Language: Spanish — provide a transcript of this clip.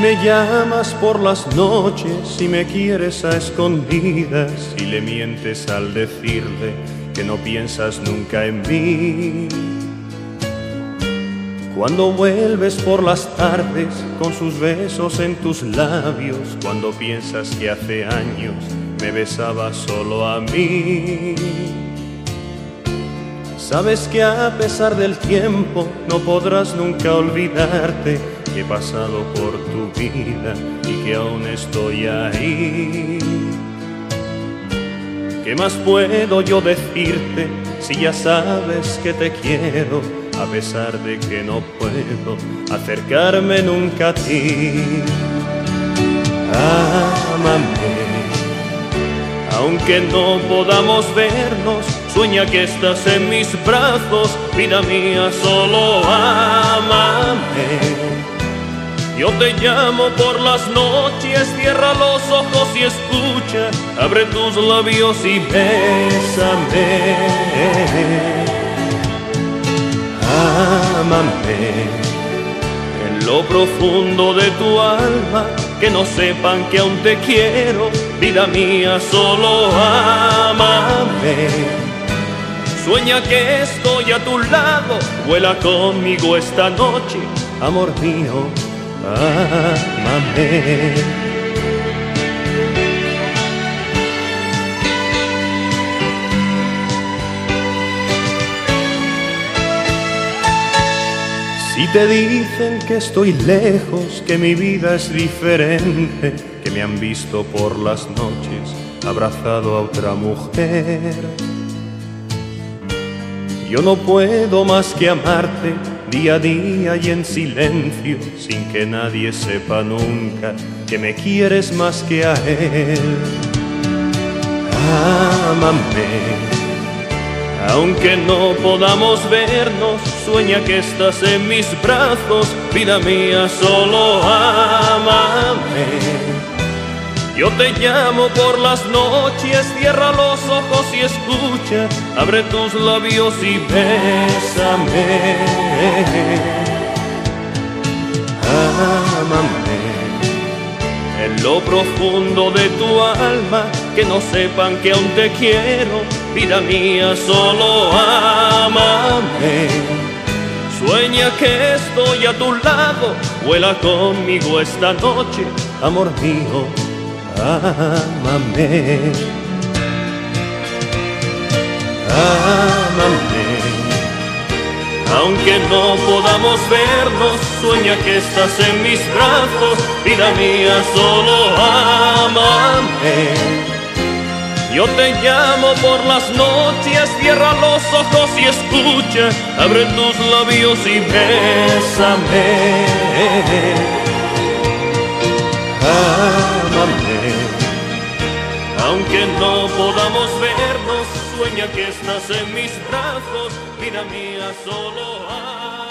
me llamas por las noches, si me quieres a escondidas, si le mientes al decirle que no piensas nunca en mí. Cuando vuelves por las tardes con sus besos en tus labios, cuando piensas que hace años me besaba solo a mí. Sabes que a pesar del tiempo no podrás nunca olvidarte que he pasado por tu vida y que aún estoy ahí. ¿Qué más puedo yo decirte si ya sabes que te quiero a pesar de que no puedo acercarme nunca a ti? Ámame aunque no podamos vernos, sueña que estás en mis brazos, vida mía, solo ámame. Te llamo por las noches, cierra los ojos y escucha, abre tus labios y bésame. Ámame en lo profundo de tu alma, que no sepan que aún te quiero, vida mía, solo ámame. Sueña que estoy a tu lado, vuela conmigo esta noche, amor mío, ámame. Si te dicen que estoy lejos, que mi vida es diferente, que me han visto por las noches abrazado a otra mujer. Yo no puedo más que amarte día a día y en silencio, sin que nadie sepa nunca que me quieres más que a él. Ámame aunque no podamos vernos, sueña que estás en mis brazos, vida mía, solo ámame. Yo te llamo por las noches, cierra los ojos y escucha, abre tus labios y bésame. Ámame en lo profundo de tu alma, que no sepan que aún te quiero, vida mía, solo ámame. Sueña que estoy a tu lado, vuela conmigo esta noche, amor mío, ámame. Ámame. Aunque no podamos vernos, sueña que estás en mis brazos, vida mía, solo ámame. Yo te llamo por las noches, cierra los ojos y escucha, abre tus labios y bésame. Ámame, aunque no podamos vernos, sueña que estás en mis brazos, vida mía, solo ámame.